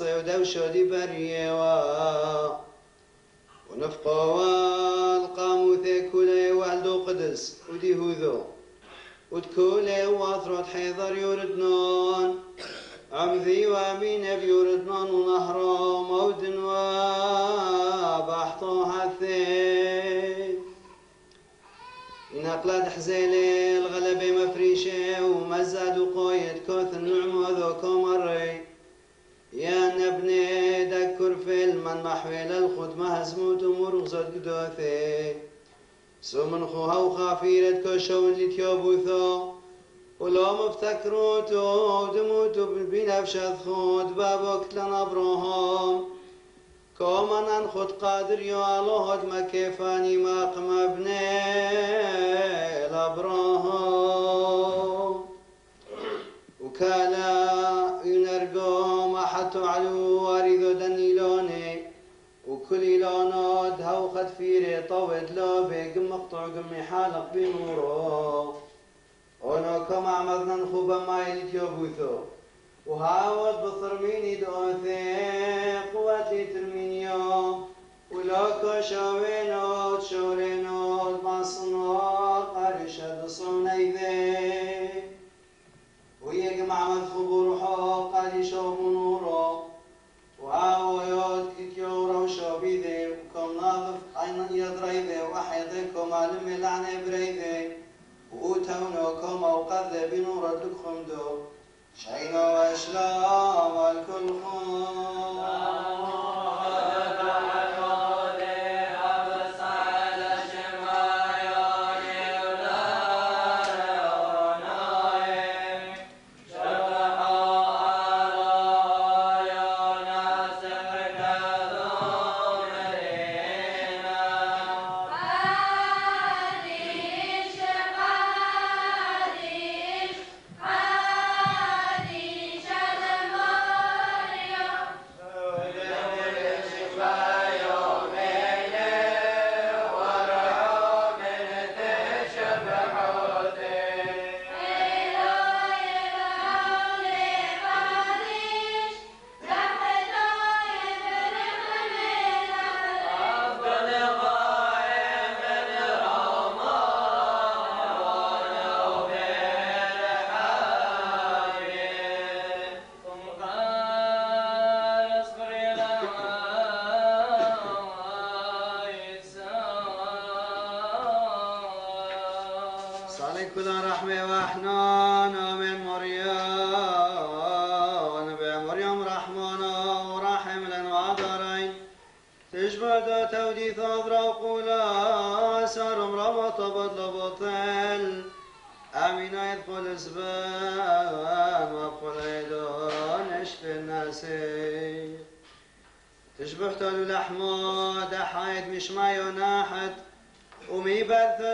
ومكليذي قمصي ودوشو دي بريوا ونفقوا والقاموثي كولي والدو قدس ودي هوذو وتكولي واثرت حيضر يوردنون عمذي وامين بيوردنون ونهرو مودن وبحطوها الثيل نقلد حزيلي الغلبة مفريشة ومزاد وقويد كوث النعم وذوكو مري يا نبني دكر في المن محويل الخدمة هزموت ومرغزت قدوثي سومن خوها وخافيرة كوشو اللي تيوبوثو ولو مفتكروتو دموتو بنفش خود بابوك لنا بروهم. كومن انخد قادر يو الله ما كيفاني ما قم ابني لابروهم وكالا ما حتو علو واردو دنيلوني. وكل لونود هاو خد فيري طود لو بقم مقطع قمي حالق بنورو ونو كما عمدنا نخوبا ما يلي يوبوثو وهاود بثرميني دوثي قوتي ترمينيو. ولوكو شاوينو شورينو المصنو قرشد صنيذي ويجمع من خبروحو قد يشوفوا نورو وعاويوت كيكيورو شوبيذي وكم ناظف عين يضريذي وحيضيكم علم لعنة بريذي وأوتونكم وقذ بنور لكم دو شينا وإسلام الكل حديث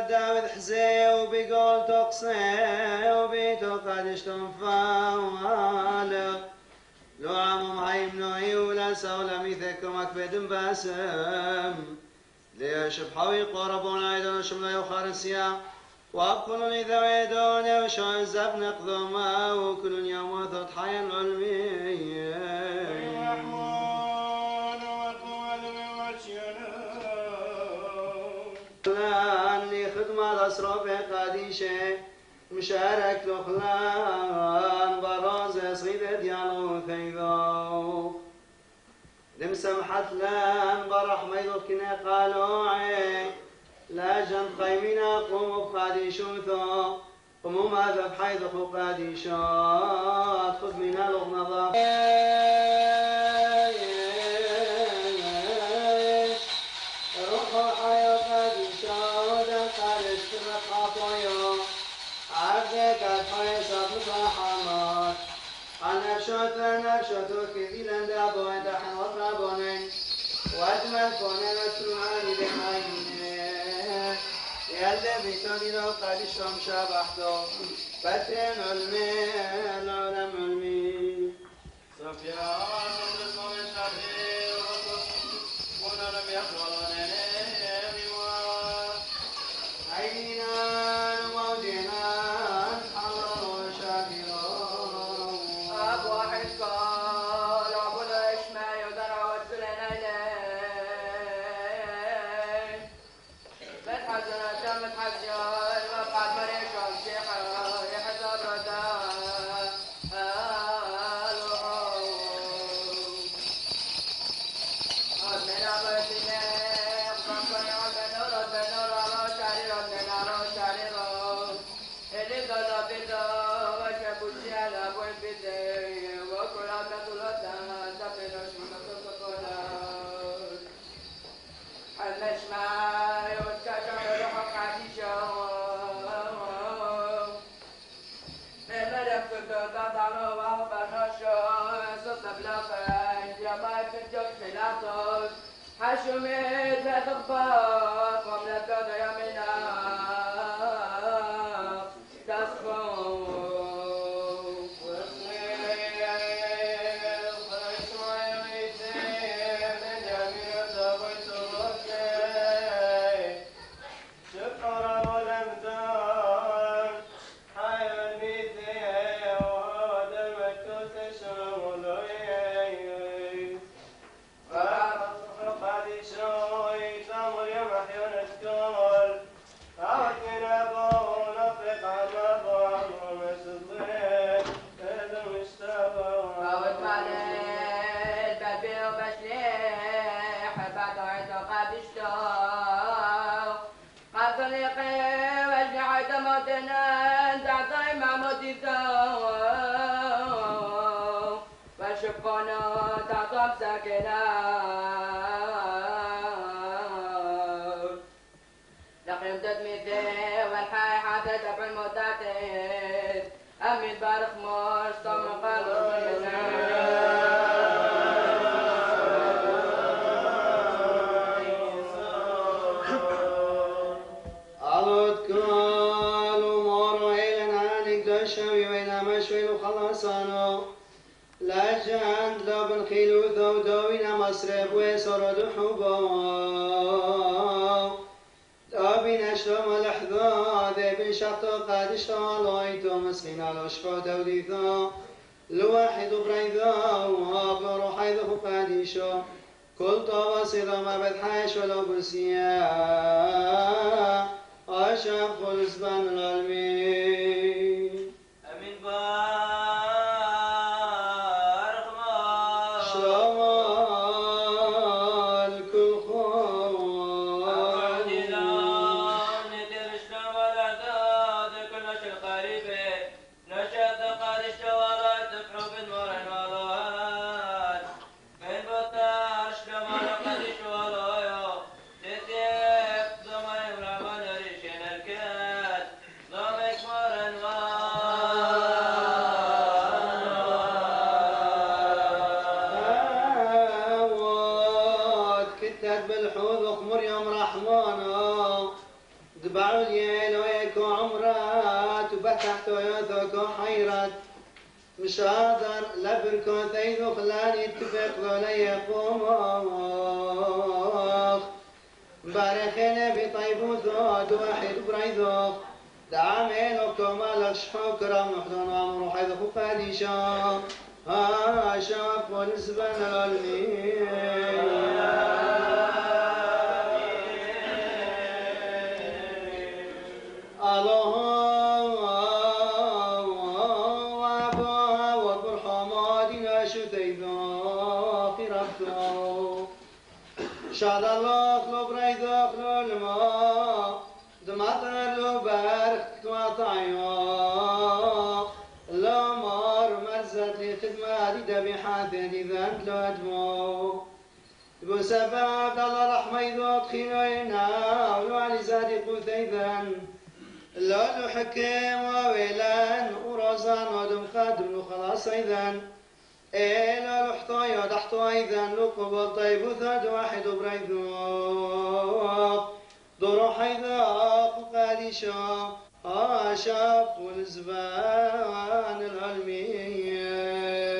داود حزي وبيقول تقصي وبيتو قدش تنفال لو عمم هاي منوي ولا سولا ميثكم اكبد باسم ليش بحوي قربون أيضا شملا يخارسيا وأقلني ذوي دون وشعن زبن قضما وكل يوم وثط حيا العلمي لاني خدمة أسرف قديشة مشارك لخلان براز صيدة ثيغو دم سمحت لأن برحمة يضكنا قالوعي لا جن قيمنا قوم بقاديشوثو قوموا ماذا بحيث قاديشات خذ من الغنضة وزور في زيلاند أبوين دحن وطرابونين وأجمل فونين وسرعان لحاين يلد بيتوني لو قد شم شابحدو بطن علمي العلم علمي سفيان Whoa. حتى تبع المتاتي أمين. بارخ مش طم علوت كل أمور إلى عنك دشوي وين مشوي وخلصانو لا جند لو بالخيل ودوين مصرف حبو شط قد شالويتو مسكين على شفا توديثا الواحد بريذا وهاب روحي ذو قاديشو كل طوى صيدا ما بدحاش ولا برسيا أشاف خلصبان العلمين لبركو ثيثو خلاني اتفق ولا يقوم بارخنا بطيبوثو واحد بريثو دعامين وكما لكش حكرا محضن وامرو حيث فقاديشا شاف ونسبن شاد بسبب الله رحمة يذوق خيرنا ولو علي زادي قثيذا لو حكيم وويلان ورزان ودم خادم خلاص أيضا إلى الحطايا دحطا إذا نقب الطيب ثاد واحد بريذوق دور حيذا قادشا آشاف والزبان العلمية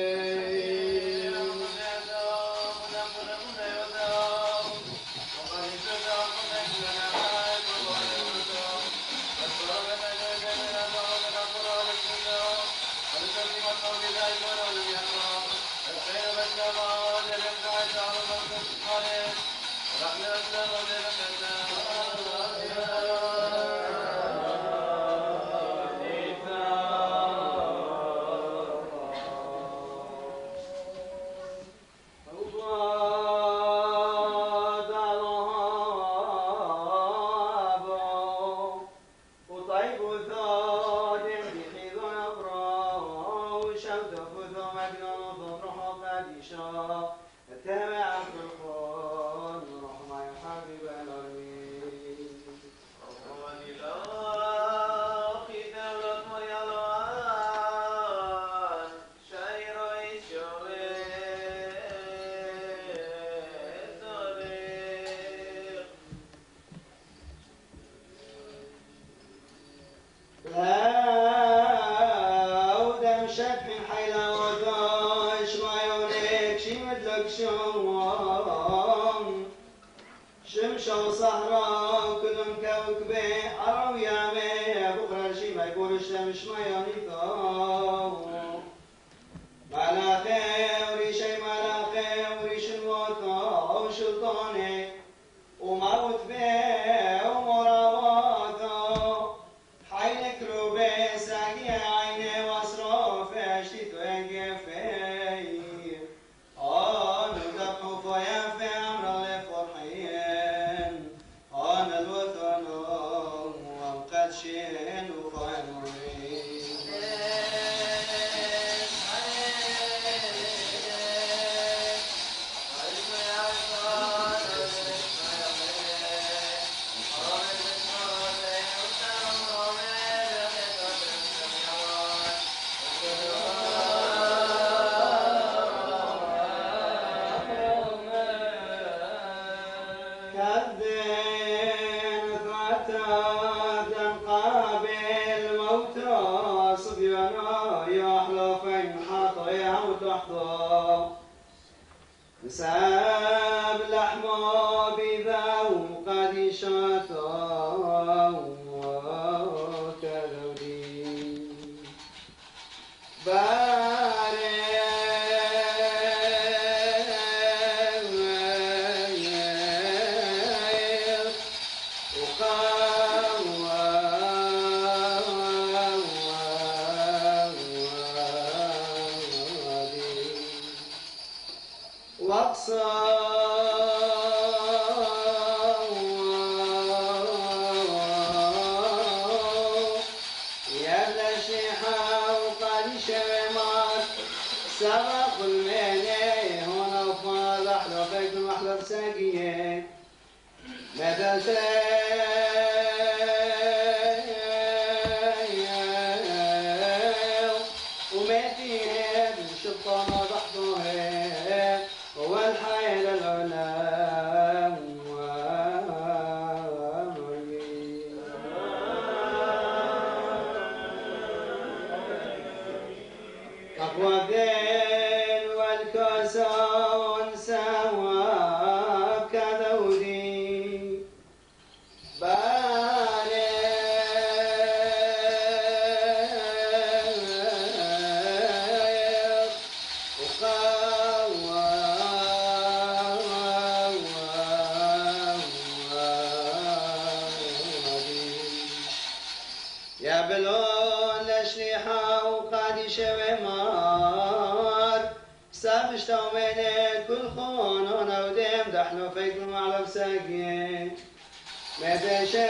Mẹ́fẹ́ ṣẹ́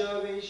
ابن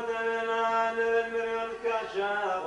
للمريون كشاف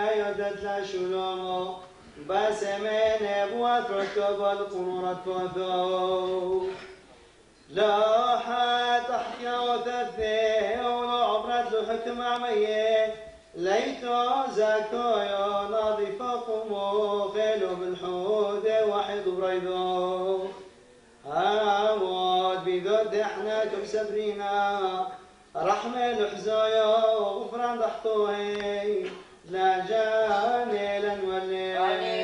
لا شلومو بس من ابوات ركب القمر التوثو لا حد احيا وثثي ونعبرت الحكم عميه ليتو زاكو يا نظيف قمو خيلو بالحوت وحيد بريدو هاود بذود إحنا كم سبرينا رحمة الحزايا وغفران ضحطوهي لا جاني لنولي لحاريت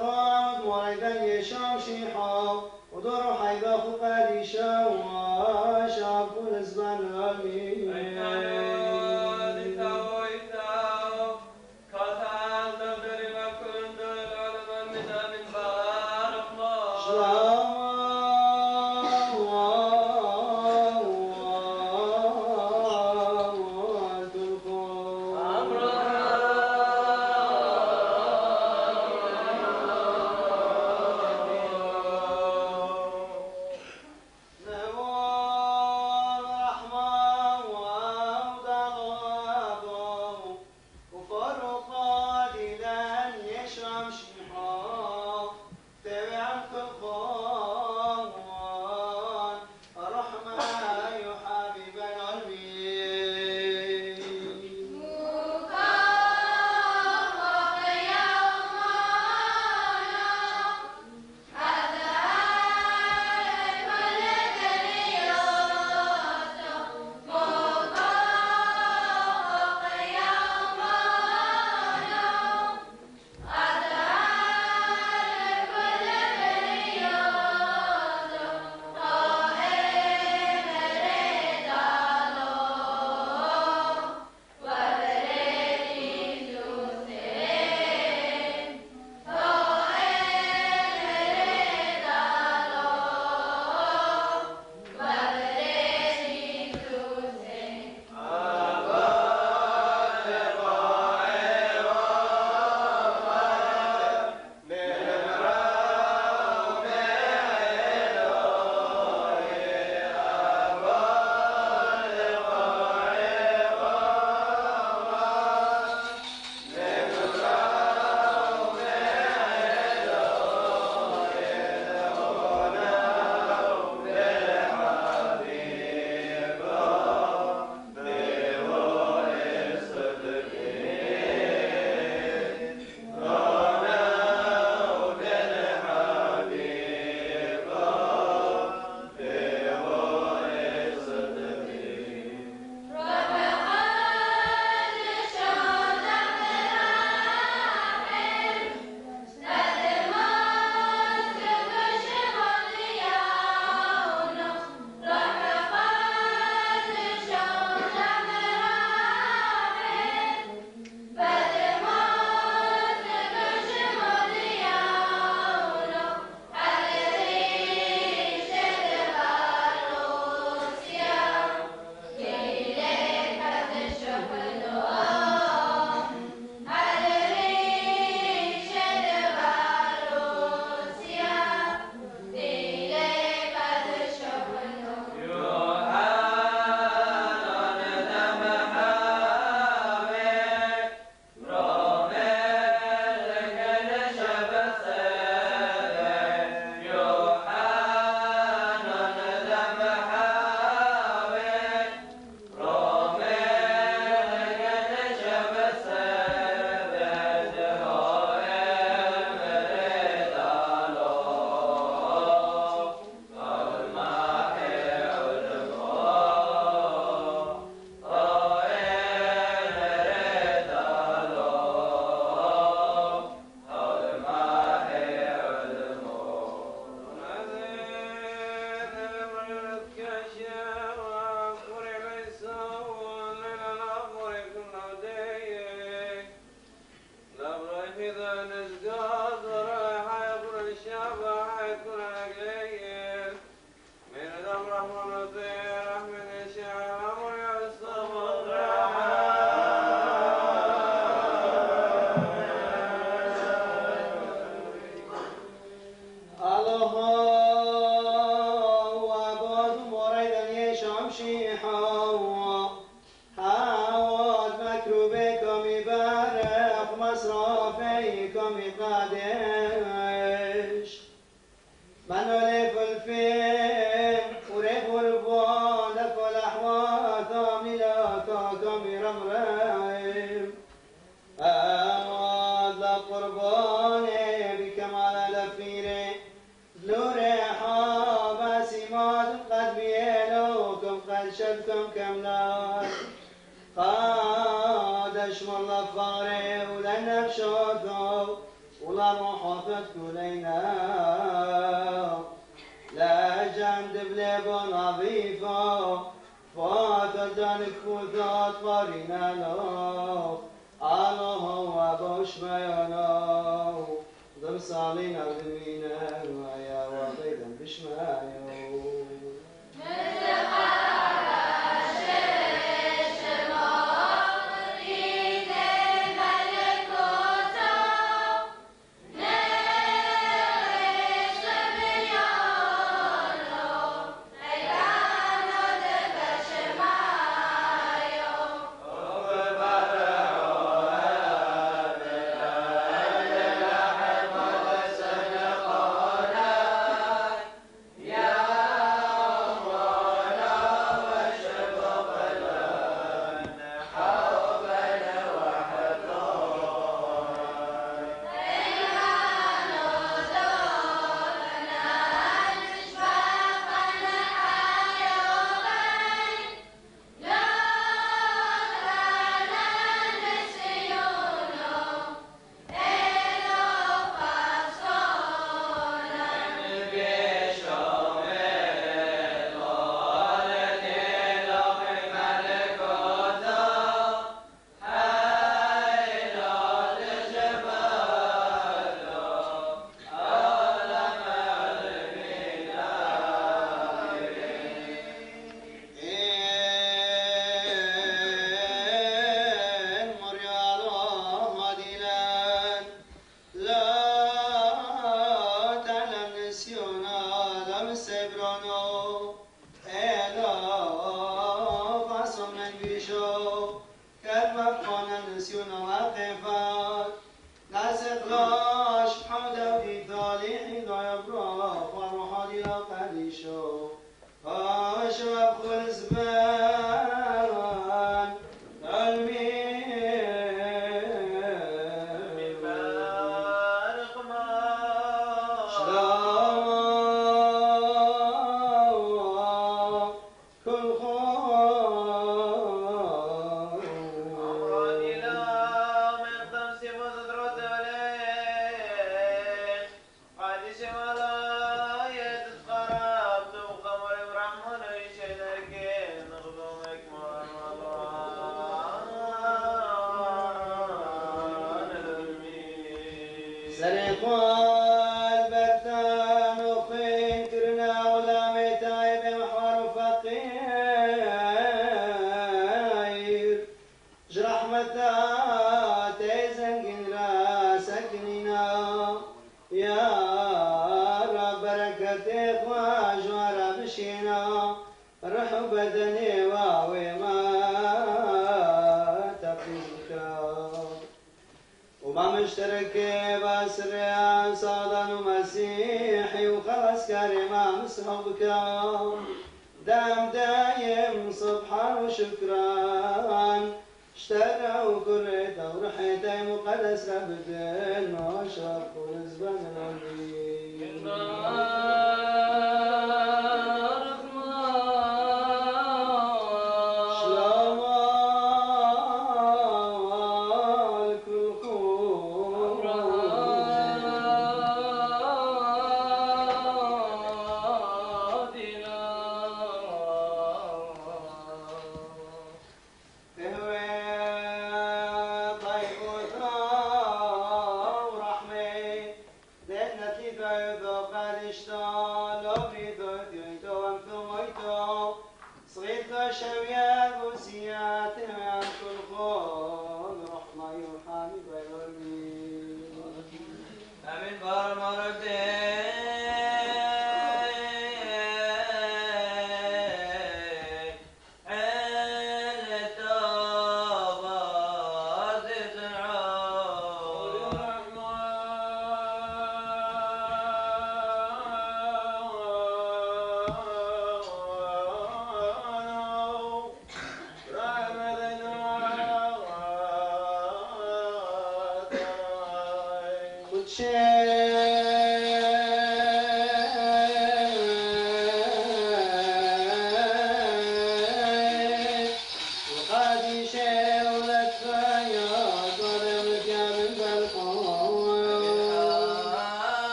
قامت والدا يشام و ودور حيبا خبالي شاوا شاب كل زبان امين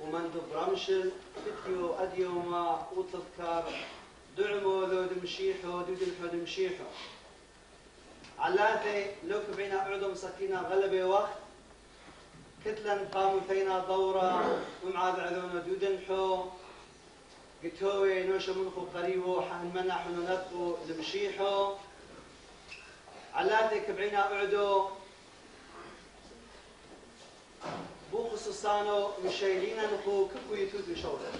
ومن دبرامشل فتيو أديوما وتذكر دعمو ذو دمشيحو دو دلحو دمشيحو علاثي لو كبينا أعدو مسكينة غلبة وقت كتلا قاموا فينا دورة ومعاد عذونا دودنحو قتوي نوشو منخو قريبو حن منح وننقو لمشيحو. علاتك بعينا اعدو بو خصوصانو مشايلين نخو كفو يتوت وشوطة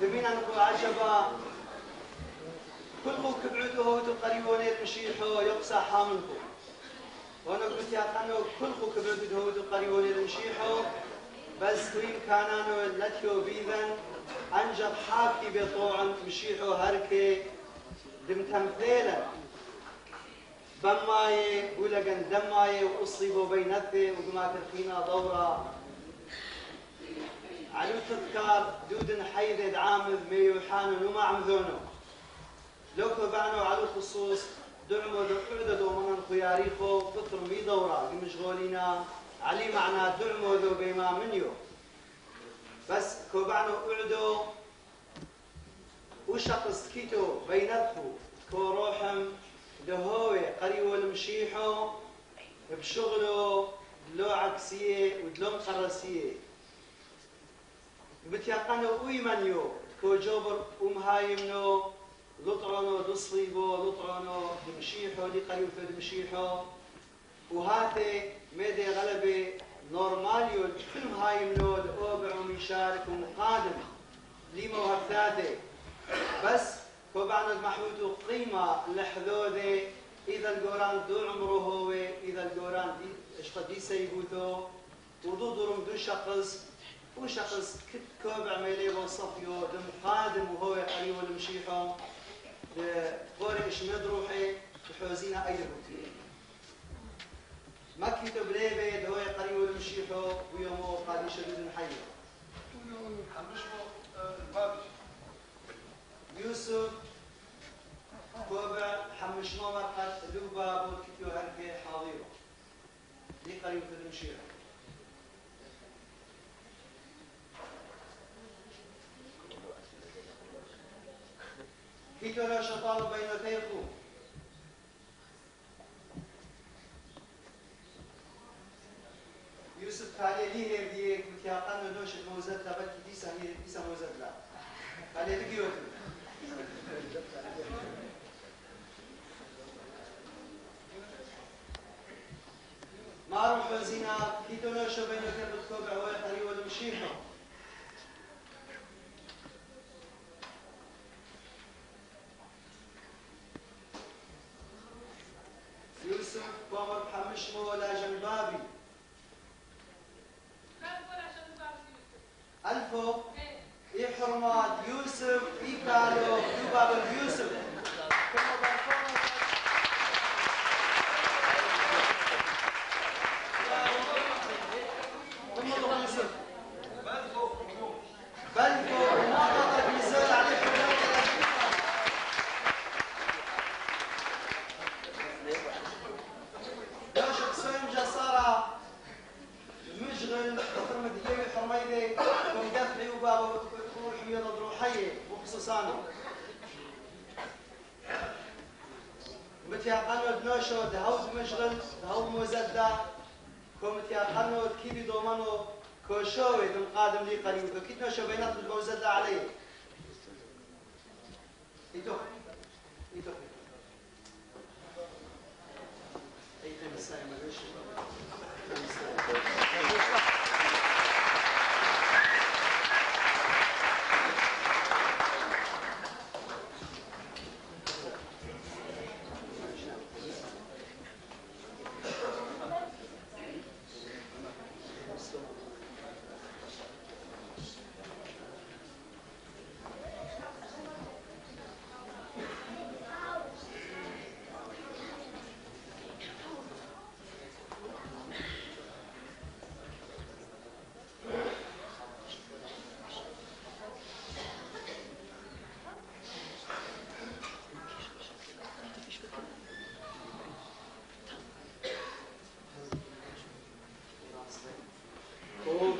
دمينا نخو عجبا كل خو كبعدو هو قريبو نير مشيحو يقصى حاملكو وأنا قلت يا قنو كل خو كبعدو هو قريبو نير مشيحو بس كريم كانانو لتيو بيذن انجب حاكي بطوعن مشيحو هركي دم تمثيلا بماي ولقن دماي واصيبوا بينثي وما تركينا دورة علو تذكار دودن حيدد عامذ ميو حانن وما عمذونو لو كبعنو على خصوص دعمو دعددو من خياريخو فطر مي دورة مشغولينا علي معنا دعمو ذو بما منيو بس كوبعنو اعدو وشخص كيتو بينثو كو روحم دهوي قريو المشيحو بشغله لو عكسية ودلو مقرسية بتيقنو ويمنيو كو جوبر ومهايمنو لطعنو دصيبو لطعنو دمشيحو دي قريو في دمشيحو وهاتي ميدي غلبة نورماليو كل هاي منود أوبع ومشارك ومقادم لي موهبتاتي بس كوبعنا المحمود قيمة لحذوذي إذا القران دو عمره هو إذا القران دي اشتدي سيبوتو ودو درم دو شخص وشخص كت كوبع ميلي وصفيو دم قادم وهو قريب المشيحو بوري مش مدروحي بحوزينا أي بوتي مكي تبليبي دهوي قريب المشيحو ويومو قادي شدود الحية يوسف كوبع حمش نمر قد لوبا بوكيتيو هركي حاضيرو دي قريب في المشيحو كيتو لا شطال بين تيخو يوسف قال لي هي ديك متيقن نوش الموزد لا بل ديسا هي ديسا موزد لا قال لي بقيوت ما روح زينا كيتو نوش بين هو قريب ولا مشيحه يوسف بامر بحمش مولا جنبابي ألفو إي حرمات يوسف İhrimad, Yusuf, İkbalo, Kübalo, Yusuf.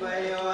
没有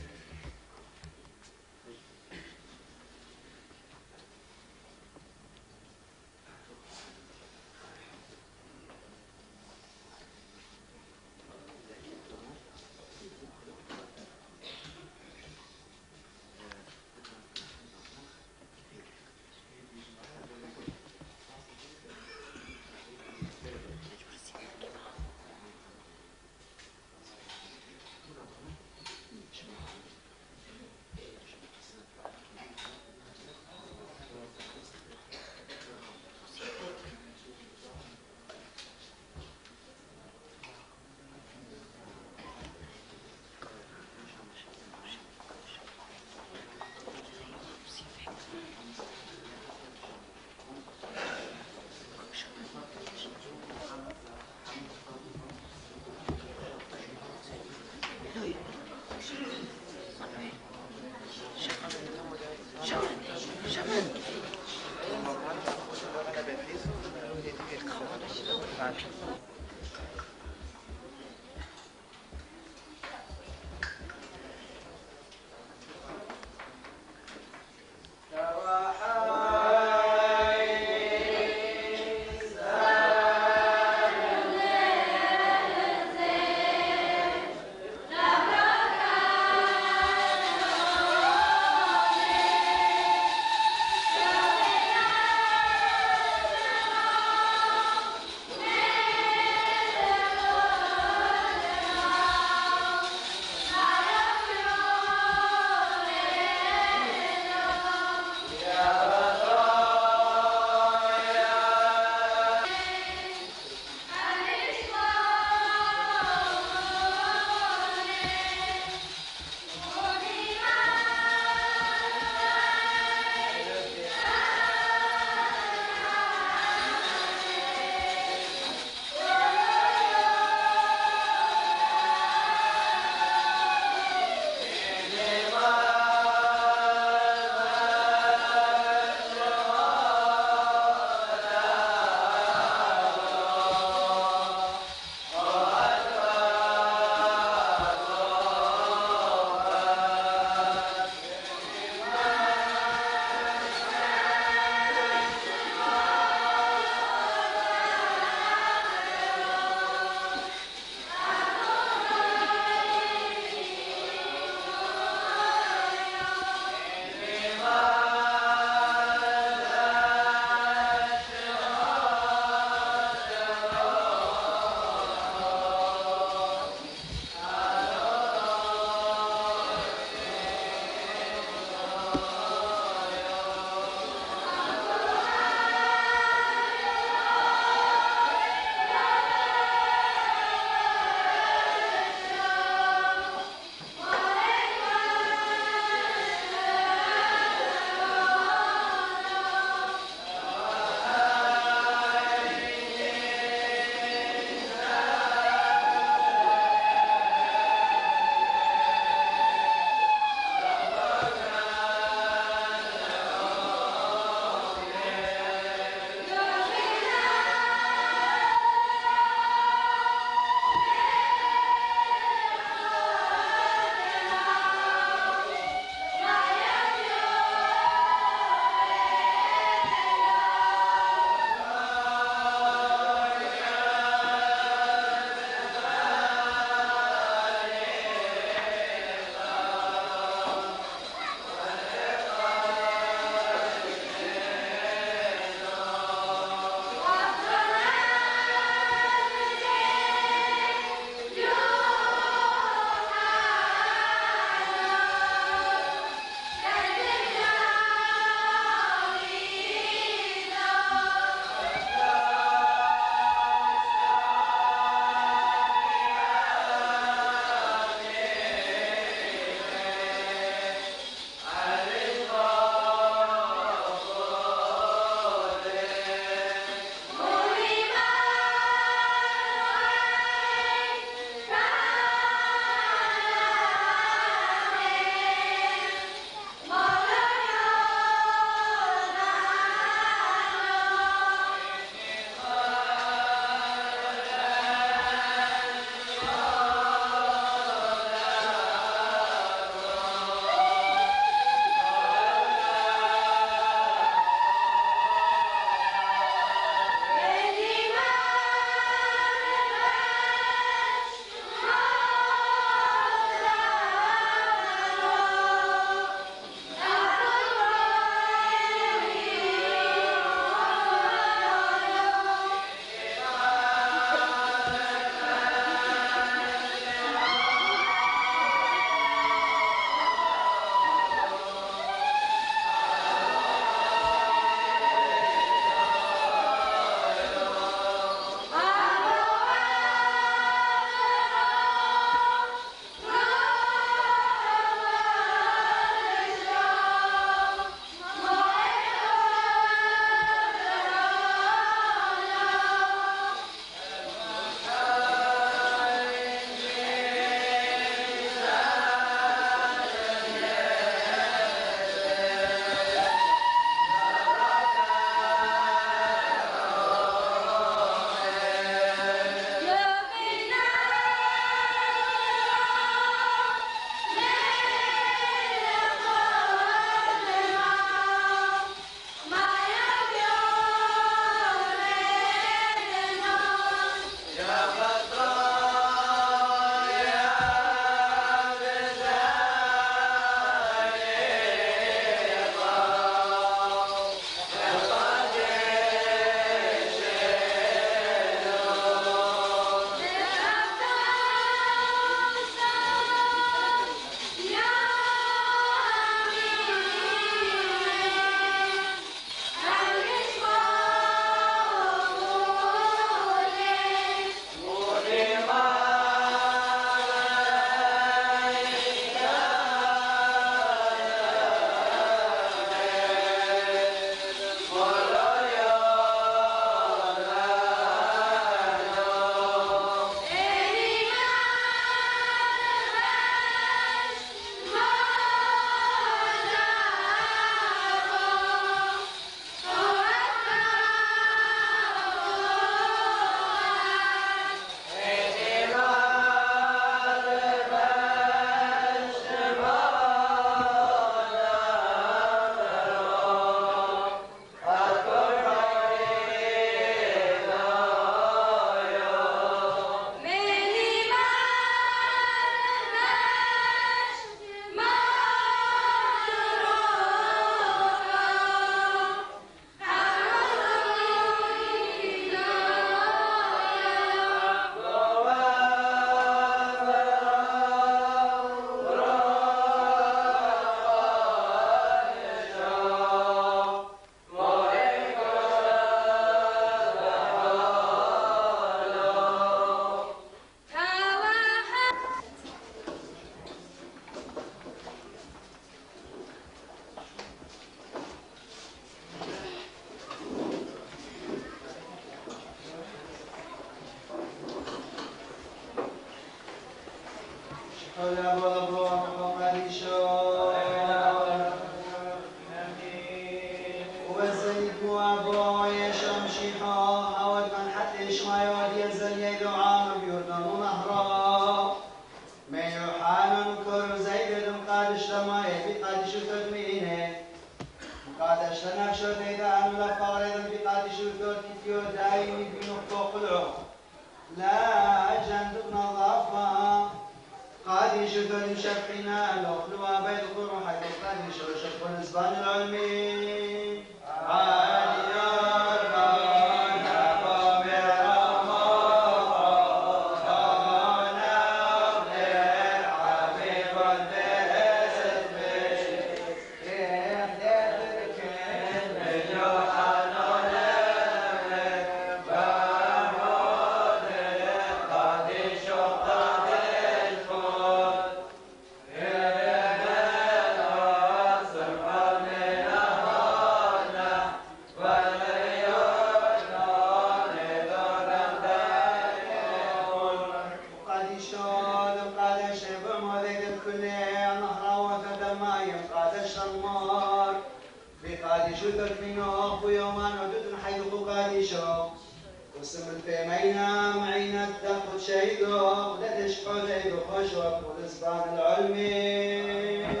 سمت مينا معينا تاخد شيدو وددش حريدو خشوة ورزبان العلمي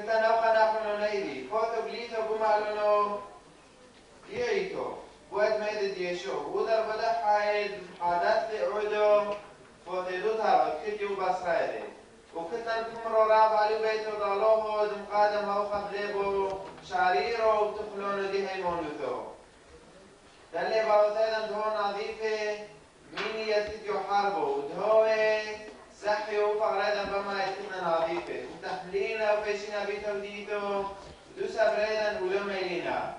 Kitanaukana Hononei, Koto Glito Gumalono Kirito, Wed Made Yesho, Udar Vada Haid, Hadat the Urdo, for the Lutar, Kitu Basai, وكتن كمرو راب علي بيت ضالوه دم قادم هو خبليبو شعريرو وتخلون دي هي مولوثو دلي باوتين دهون عظيفة مين يتجو حربو ودهوه زحيو فغريدن بما يتيجنا نظيفة وتحلينا وفيشنا بيتو ديتو دوسا بريدن ولو ميلينا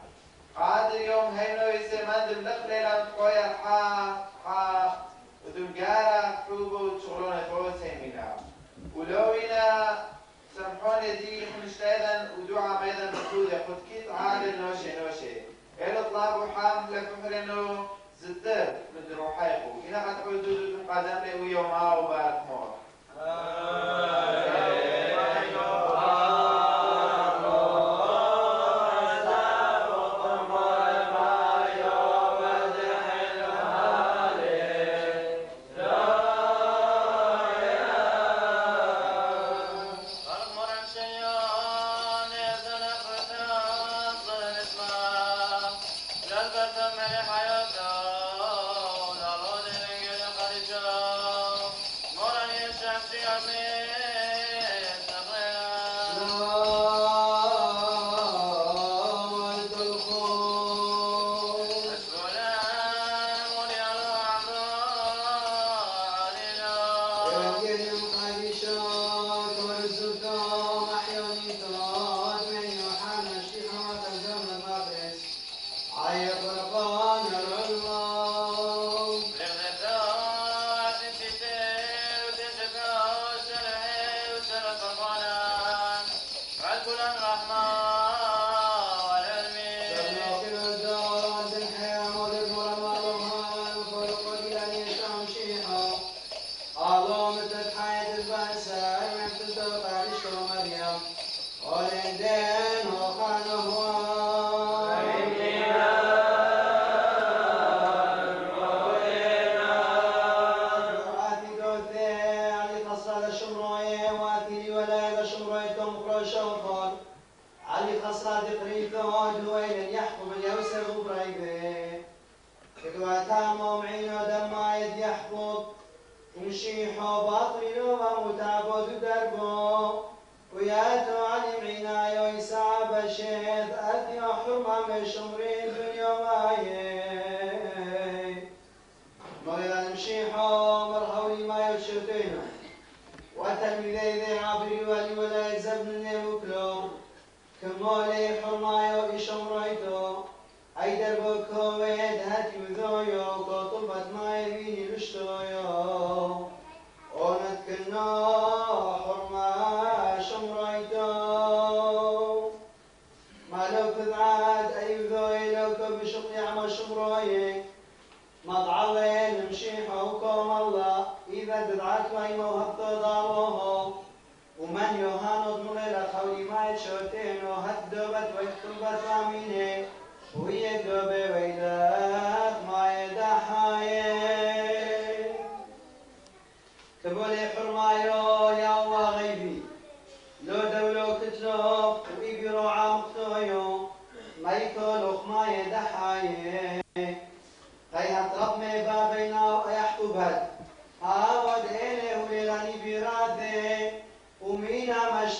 قادر يوم هينو يسمند بلقليلا قويا الحا حا ودمجارة حوبو تشغلون فوز هيمينا ولوينا سامحوني دي مشتادا ودعاء ميدا مفروض ياخد كيت عادل نوشي نوشي إلى طلاب وحام لكفرنو زدر من روحيكو إنا قد عدود قدم لي ويوما وبارك مور سلامة مضعلين مشيحوكم الله إذا ددعت وإما وهبت ضاروه ومن يهانض مغير خولي ما يتشوتين وهدبت ويكتبت راميني ويقب ويدات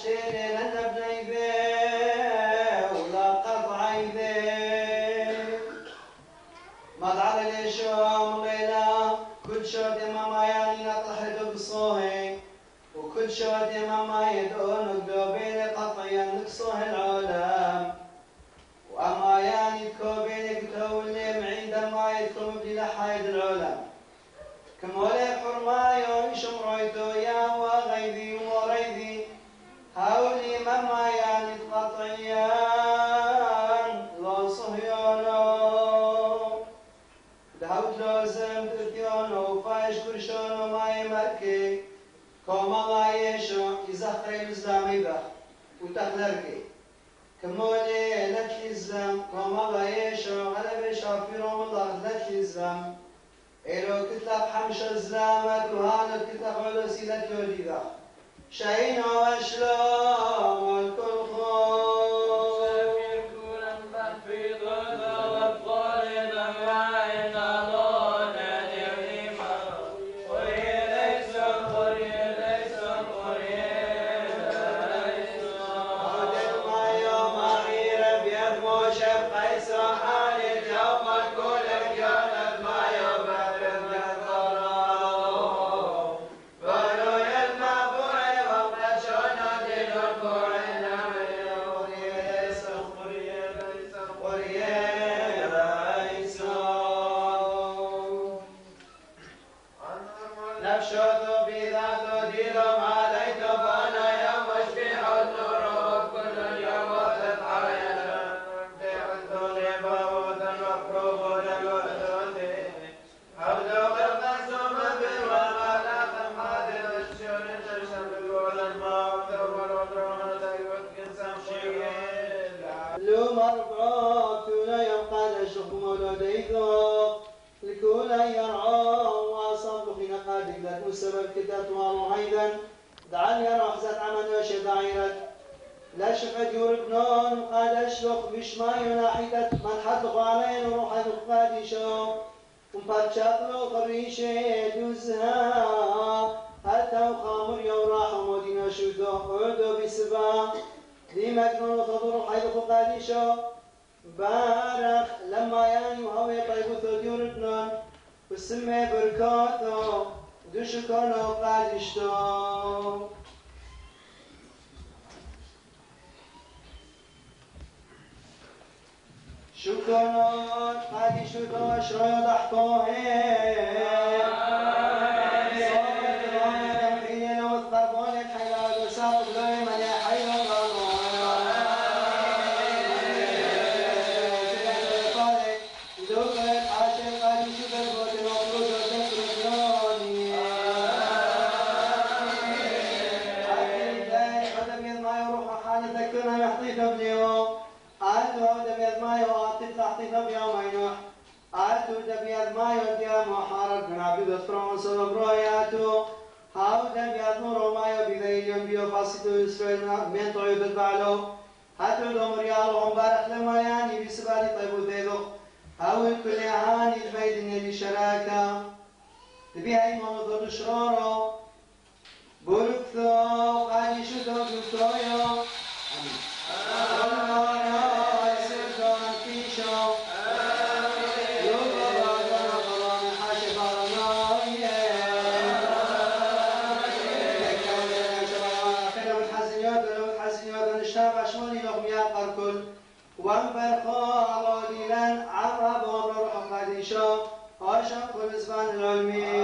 ومينا مشتيني لن ابني ذي ولا قطعي ذي مضعل لي شوم ليلة كل شوت يا ماما يعني نطحت بصوهي. وكل شوت يا ماما يدعون قدوبين قطعيا نقصوه العالم. وأما يعني كوبينك تولي معيد ما يدخل بلا حيد العلم كمولي حرمايو شمرويتو يا يزخري الإسلامي بخ وتخلركي كمولي لك كما غيشو غلب شافيرو الله لك الزم إلو كتلب حمش الزامت وهانو كتلب علو سيلة يوديدا شاين وشلوم والكل خوف خزات عمل وشي ضعيرت لا شفت يوربنون قال اشلخ مش ما يناحيدت من حدخ علين وروح حدخ قادشو ومبات شاطلو قريشي دوزها. حتى وخامر يوراح ومدينة شدو عودو بسبا. دي مجنون خضر حيث قادشو بارخ لما يعني وهوي طيب ثوديورتنون وسمي بركاتو دوشكونو قادشتو شكرا قادشتو شريط احكوهين هاتو دوم ريال وهم بارك لما يعني بسبالي طيبو ذيذو هاول كل هاني الميدن اللي شراكا تبي هاي ما نظر شرارو بوركثو قاني شدو بكتويو الزبان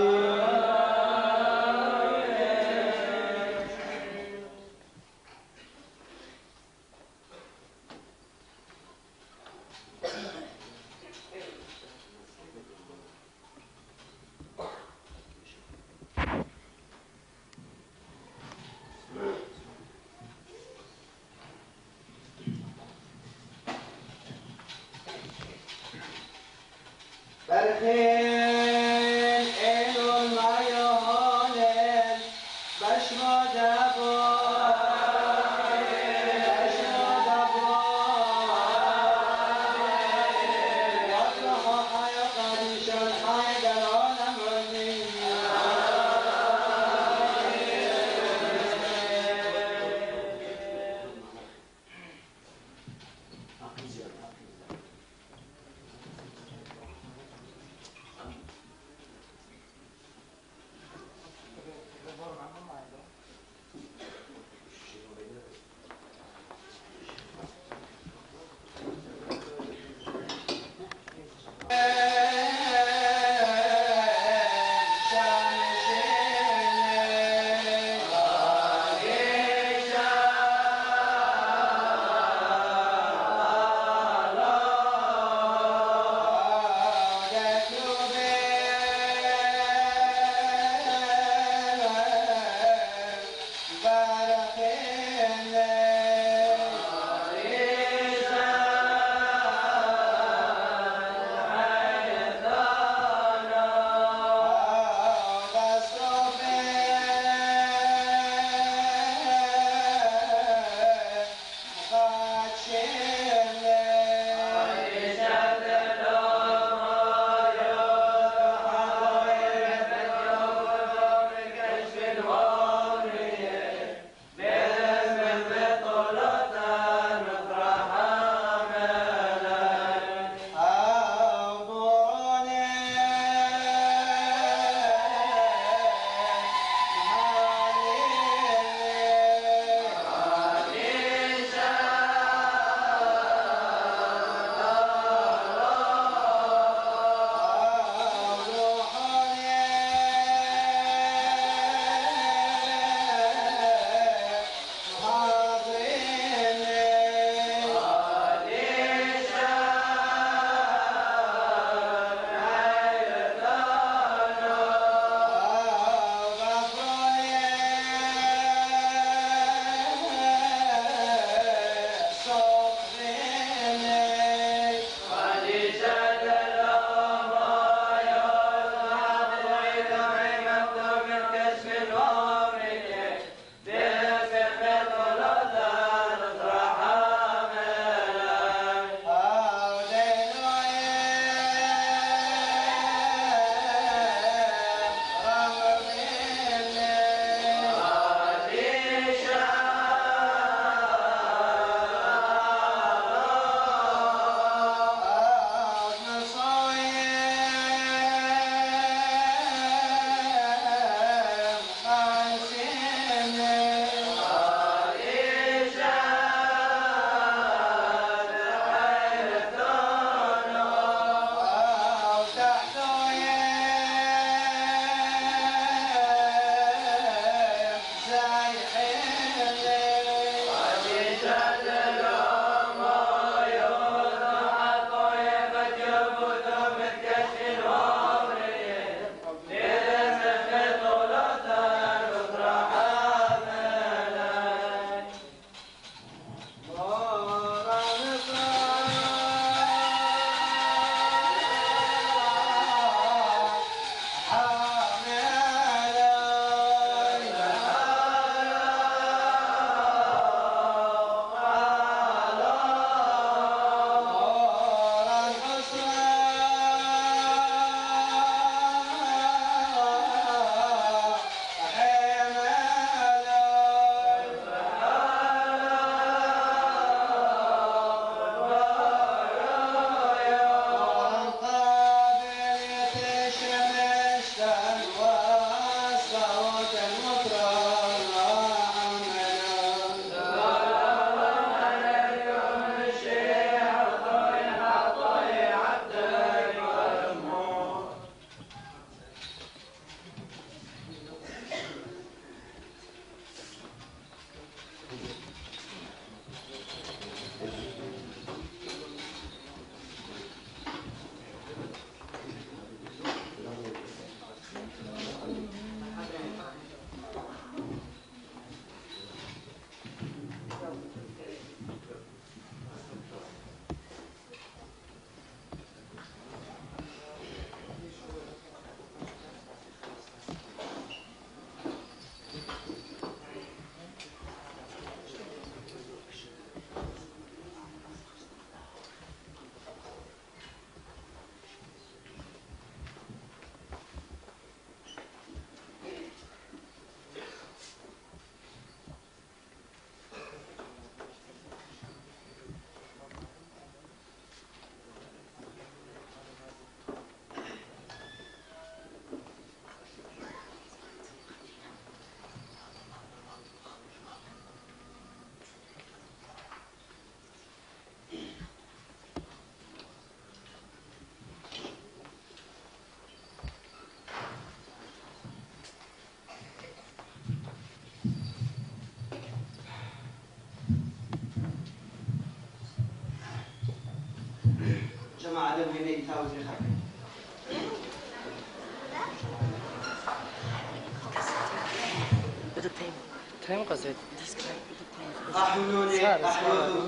جماعة هنا يتاوز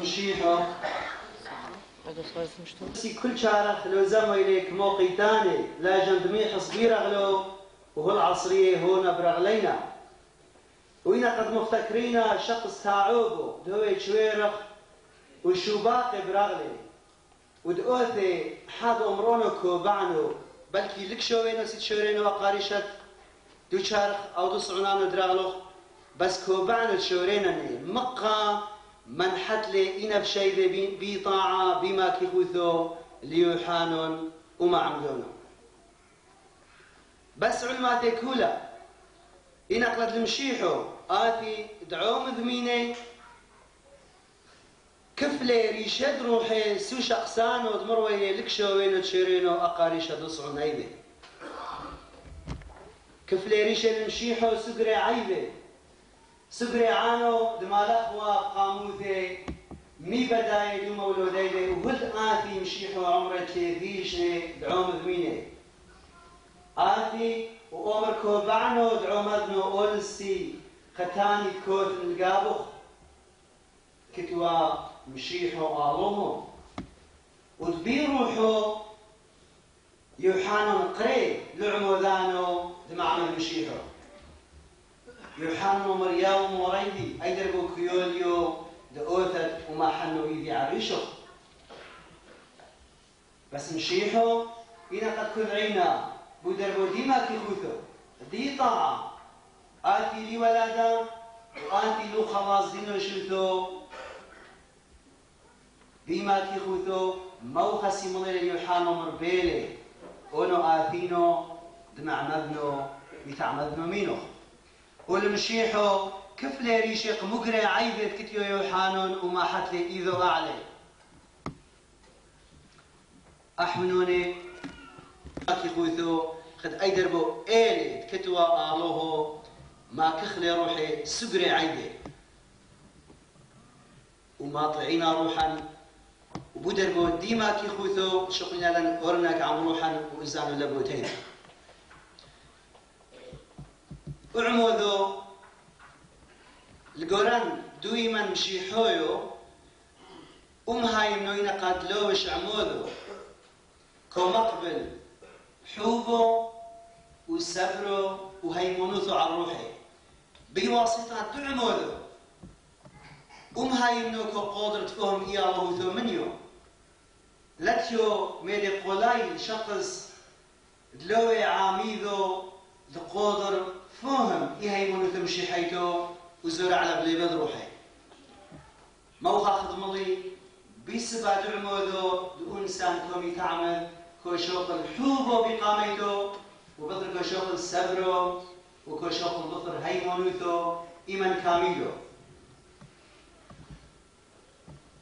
مشيحو Ja, das weiß nicht du. سي كل شارخ لو زمو إليك موقي تاني لا جندمي حصبير أغلو وهو العصرية هون برغلينا وإنا قد مفتكرين شخص تاعوبو دوي شويرخ وشو باقي برغلي ودقوثي حاد أمرونو كوبعنو بلكي لك شوينو سيت شورينو وقارشت دو شارخ أو دو صعنانو دراغلو بس كوبعنو شورينني مقا من حتلي إنا بشيء بي- بطاعة بما كيخوثو ليوحانون وما عمدونو بس علماتي كولا إنا قلت المشيحو آتي دعوم ذميني كفلي ريشد روحي سو شخصانو دمروي لكشو وينو تشيرينو أقاريش دصعو نايبه كفلي ريشة المشيحو سقري عيبة. سقري عانو دمالخوا قاموثي مي بداية دو مولوديدي وهل آتي مشيحو عمرة تليفيشني دعوم ذميني آتي وأمر كوبعنو دعوم ذنو أولسي ختاني كوت القابخ كتوا مشيحو آلومو ودبيروحو يوحنا قري لعمو ذانو دمعنا مشيحو يوحنا مريم وريدي أيدربو كيوليو دقوتت وما حنو إيدي عريشو بس مشيحو إنا قد كذعينا بودربو ديما كيخوثو دي طاعة آتي لي ولادا وآتي لو خلاص دينو شلتو ديما كيخوثو موخسي مضي يوحنا مربيلي اونو آثينو دمع مبنو بتاع مبنو مينو والمشيحو كفلي ريشق مقري عيبت كتيو يوحانون وما حتلي إيذو أعلي أحمنوني أكي خوثو خد أي دربو إيلي كتوا آلوهو ما كخلي روحي سقري عيبي وما طعينا روحا وبودربو ديما كي خوثو شقنا لن أورناك عم روحا وإنسان لبوتين أعمودو القران دويما مشي حويو أم هاي منوين قد لوش عمودو كو مقبل حوبو وسبرو وهيمونوثو على روحي بواسطة تعمودو أم هاي منوكو قدرة فهم إيا الله لتيو ميدي قولاي شخص دلوي عاميدو دقودر فهم. إيهاي منو تمشي حيتو وزور على بلي بدروحي موخا خدملي بيسبا دعمودو دو إنسان كومي تعمل كو شوق الحوبو بقاميتو وبطر كو شوق السبرو وكو شوق البطر هاي منوثو إيمان كاميدو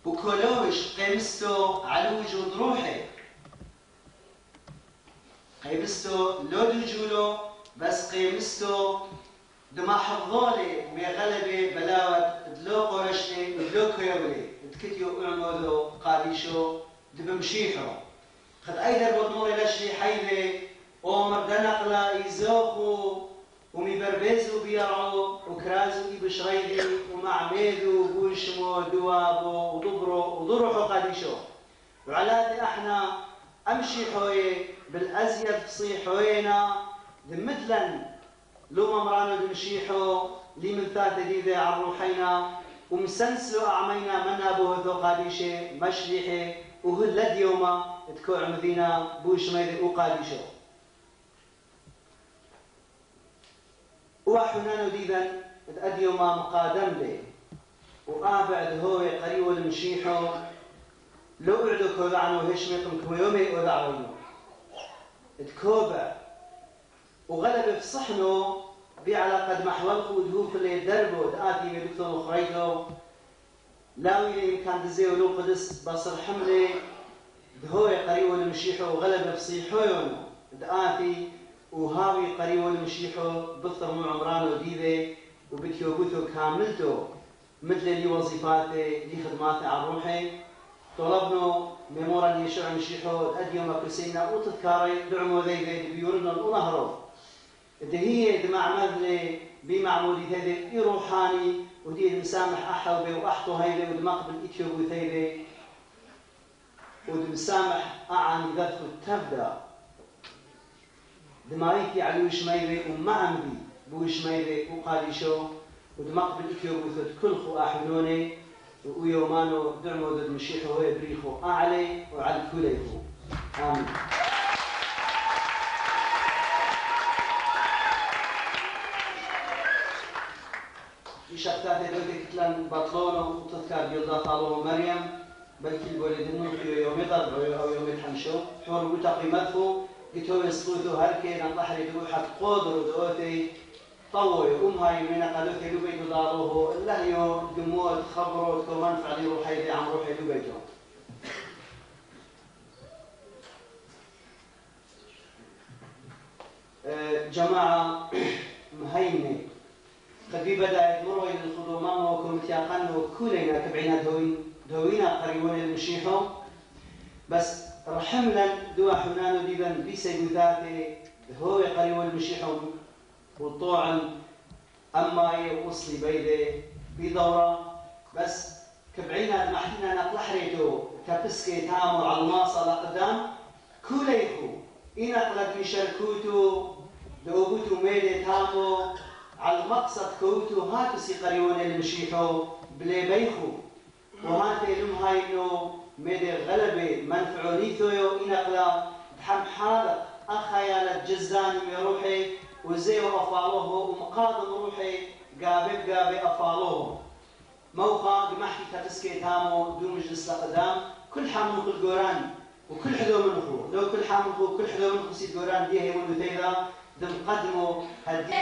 وكلوش قيمستو على وجود روحي قيمستو لو دجولو بس قيمستو دما حضولي مي غلبي بلاوت دلو قرشني دلو كيولي دكتيو اعمودو قاديشو دبمشيحو. قد أيدر بطمولي لشي حيبي اومر دنقلا يزوخو ومي بربزو بيرعو وكرازو بشغيدي ومعميدو وبوشمو دوابو وضبرو وضرحو قاديشو وعلاتي أحنا أمشي حوي بالأزيد فصي حوينا دمثلا لو ممرانا دمشيحو لي من ثلاثة ديذة عروحينا ومسنسلو أعمينا منا بوه ذو قاديشة مشليحة وهل يوما تكو عمذينا بوش ميدي وحنانو ديذا تأدي يوما مقادم لي وقابعد هو قريب المشيحو لو اعدو كوذعنو هشمكم كميومي ودعوينو. تكوبع وغلب في صحنه على قد محولكو ودهو في اللي دربو دآتي بدكتور مخريتو. لاوي كان تزيو لو قدس بصر حملي. دهوي قريب المشيحو وغلب في صيحويون دآتي وهاوي قريب المشيحو بثر من عمران وديذي وبكيو بثو كاملتو مثل لي وظيفاتي لي خدماتي على روحي طلبنا ميمورا يشوع مشيحو أديو ما كرسينا وتذكاري دعمو ذي بيورنا ونهرو ده هي دمع مذلي بمعمودي ذي إروحاني ودي مسامح أحوبي وأحطو هيدي ودمقبل إتيوبو ذي ودمسامح أعن ذات تبدأ. دمايكي على وشميري ومعن بي بوشميري وقاليشو ودمقبل إتيوبو ذات كل خو أحلوني ويومانو دعمو ضد مشيحو هو بريخو أعلي وعلى كليخو. آمين. شختات دودي كتلان بطلونو وتذكر جلدة طالو مريم بلكي الولد النوحي يوم يضرب أو يوم يتحمشو حور وتقي قتو يسقوتو هركي نطحري دوحة قدر دوتي طوي أم هاي من قالوك لبيتو داروه الله يو دموت خبرو كمان فعلي روحي دي عم روحي لبيتو جماعة مهينة قد بدأ يمروا إلى الخدومان وكمتياقن وكلنا تبعينا دوين دوينا قريبون المشيحو بس رحمنا دوا حنان ديبا بسيد ذاتي هو قريبون المشيحو وطوعا أما يوصلي بيدي بدورة بس كبعينا محدنا نطلع ريتو كبسكي تامو على الماصة لقدام كليكو إنا قلت بشركوتو دوبوتو ميدي تامو. على المقصد كوتو هاتو سي قريون المشيحو بلي بيخو وهاتي لهم هاي ميدي غلبة منفعونيثو يو إنقلا بحم حالة أخيالة جزان يروحي وزيو أفالوه ومقادم روحي قابب قابي أفالوه موقع قمحكي كتسكي تامو دو مجلس لقدام كل حامل كل قوران وكل حدو منخو لو كل حامل كل حدو منخو سيد قوران ديه يمونو تيدا دم قدمو هدي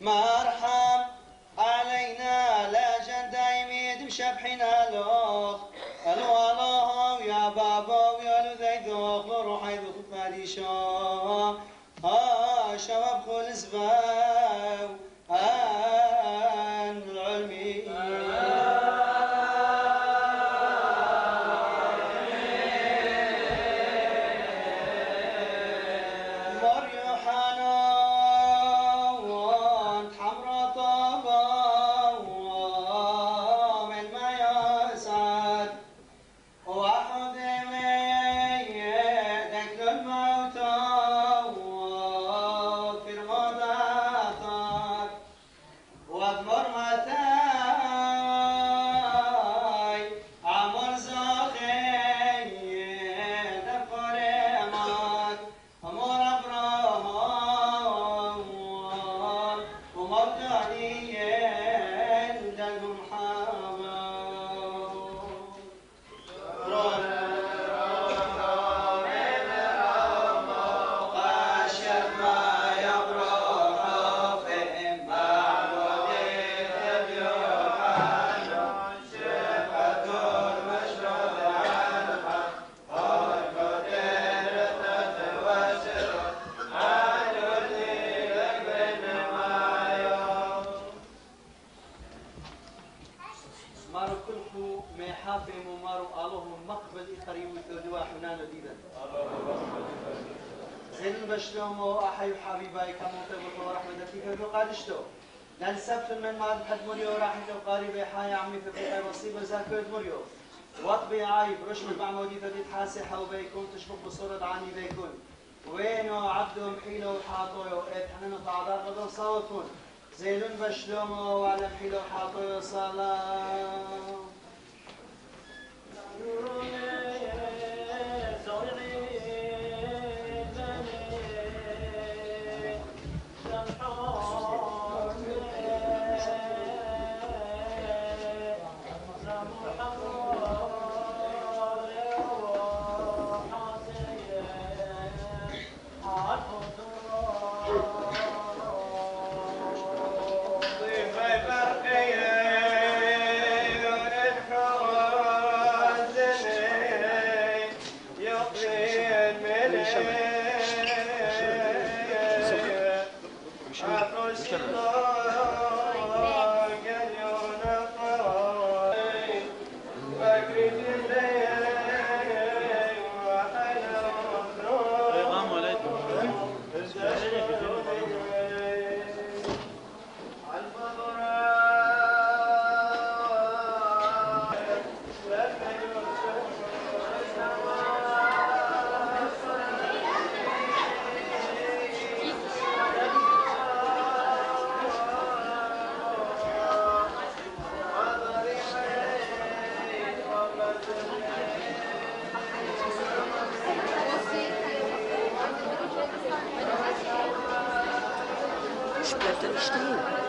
ما علينا لا جندايم يد شبحنا لوخ ألو الله يا بابا ويا لذيذ روح ذوخ مالي آه، فريشا ها شباب خلص بقى. لأن السبت من ما حد مريو راح يجوا قاربي حا يا عمي في بقى مصيبه زاكوت مريو وطبي عايب رشمت مع موديتا دي تحاسي حاو بيكون تشبك بصورة عني بيكون وينو عبدو محيلو وحاطويو إيه حنانو تعضار غضو صوتون زينون بشلومو وعلى محيلو وحاطويو صلاة Blechblätter stehen.